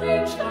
Atem